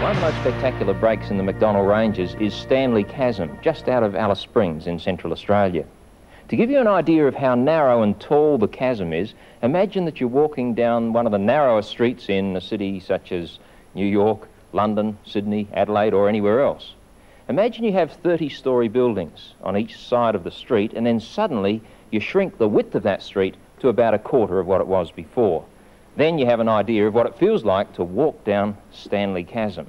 One of the most spectacular breaks in the MacDonnell Ranges is Standley Chasm, just out of Alice Springs in Central Australia. To give you an idea of how narrow and tall the chasm is, imagine that you're walking down one of the narrowest streets in a city such as New York, London, Sydney, Adelaide, or anywhere else. Imagine you have 30-storey buildings on each side of the street, and then suddenly you shrink the width of that street to about a quarter of what it was before. Then you have an idea of what it feels like to walk down Standley Chasm.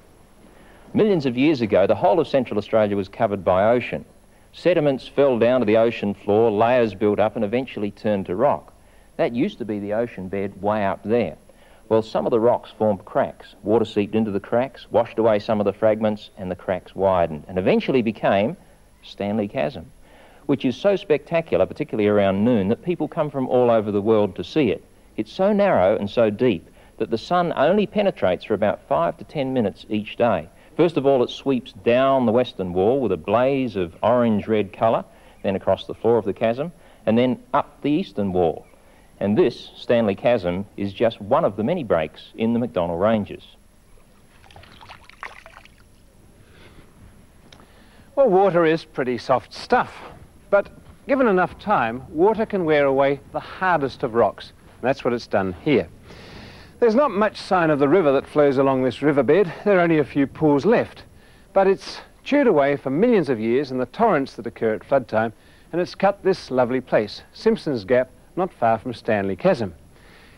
Millions of years ago, the whole of Central Australia was covered by ocean. Sediments fell down to the ocean floor, layers built up, and eventually turned to rock. That used to be the ocean bed way up there. Well, some of the rocks formed cracks. Water seeped into the cracks, washed away some of the fragments, and the cracks widened, and eventually became Standley Chasm, which is so spectacular, particularly around noon, that people come from all over the world to see it. It's so narrow and so deep that the sun only penetrates for about five to ten minutes each day. First of all, it sweeps down the western wall with a blaze of orange-red colour, then across the floor of the chasm, and then up the eastern wall. And this, Standley Chasm, is just one of the many breaks in the MacDonnell Ranges. Well, water is pretty soft stuff, but given enough time, water can wear away the hardest of rocks. And that's what it's done here. There's not much sign of the river that flows along this riverbed. There are only a few pools left. But it's chewed away for millions of years in the torrents that occur at flood time, and it's cut this lovely place, Simpson's Gap, not far from Standley Chasm.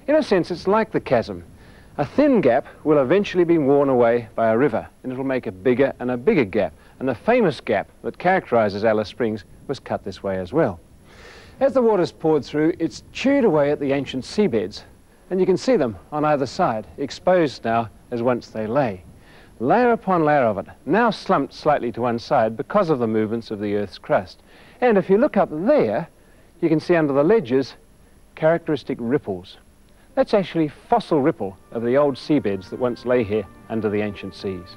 In a sense, it's like the chasm. A thin gap will eventually be worn away by a river, and it'll make a bigger and a bigger gap. And the famous gap that characterises Alice Springs was cut this way as well. As the water's poured through, it's chewed away at the ancient seabeds, and you can see them on either side, exposed now as once they lay. Layer upon layer of it, now slumped slightly to one side because of the movements of the Earth's crust. And if you look up there, you can see under the ledges characteristic ripples. That's actually fossil ripple of the old seabeds that once lay here under the ancient seas.